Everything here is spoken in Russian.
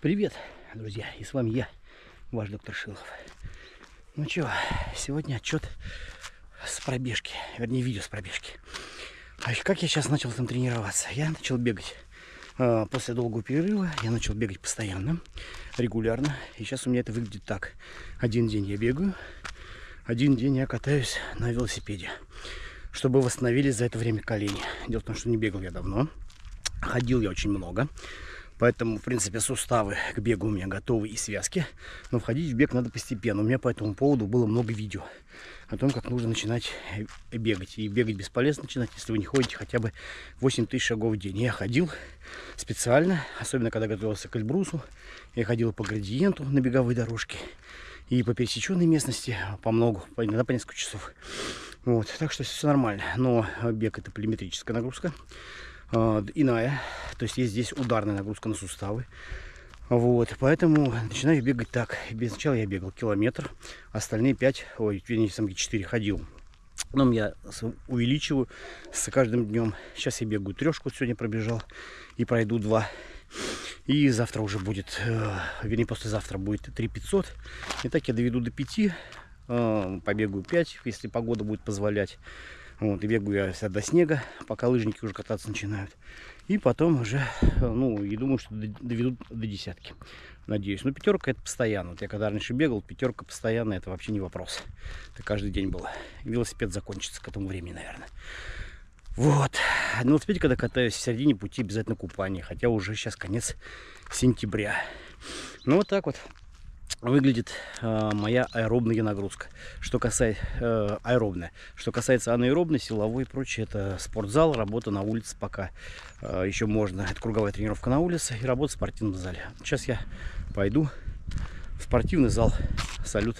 Привет, друзья, и с вами я, ваш доктор Шилов. Ну чё, сегодня отчет с пробежки, вернее видео с пробежки. А как я сейчас начал там тренироваться? Я начал бегать. А, после долгого перерыва я начал бегать постоянно, регулярно. И сейчас у меня это выглядит так. Один день я бегаю, один день я катаюсь на велосипеде, чтобы восстановились за это время колени. Дело в том, что не бегал я давно, ходил я очень много. Поэтому, в принципе, суставы к бегу у меня готовы и связки. Но входить в бег надо постепенно. У меня по этому поводу было много видео о том, как нужно начинать э, бегать. И бегать бесполезно начинать, если вы не ходите хотя бы 8 тысяч шагов в день. Я ходил специально, особенно когда готовился к Эльбрусу. Я ходил по градиенту на беговой дорожке и по пересеченной местности по много, иногда по несколько часов. Вот, так что все нормально. Но бег это полиметрическая нагрузка иная. То есть есть здесь ударная нагрузка на суставы. Вот, поэтому начинаю бегать так. Без начала я бегал километр, остальные 5, ой, вернее, сам 4 ходил. Потом я увеличиваю с каждым днем. Сейчас я бегаю трешку, сегодня пробежал и пройду 2. И завтра уже будет, э, вернее, послезавтра будет 3 500. И так я доведу до 5, э, побегаю 5, если погода будет позволять. Вот, и бегаю я вся до снега, пока лыжники уже кататься начинают. И потом уже, ну, и думаю, что доведут до десятки. Надеюсь. Но пятерка это постоянно. Вот я когда раньше бегал, пятерка постоянно, это вообще не вопрос. Это каждый день было. Велосипед закончится к этому времени, наверное. Вот. На велосипеде, когда катаюсь в середине пути, обязательно купание. Хотя уже сейчас конец сентября. Ну, вот так вот выглядит э, моя аэробная нагрузка. Что касается э, аэробная. Что касается анаэробной, силовой и прочее, это спортзал, работа на улице пока э, еще можно. Это круговая тренировка на улице и работа в спортивном зале. Сейчас я пойду в спортивный зал. Салют.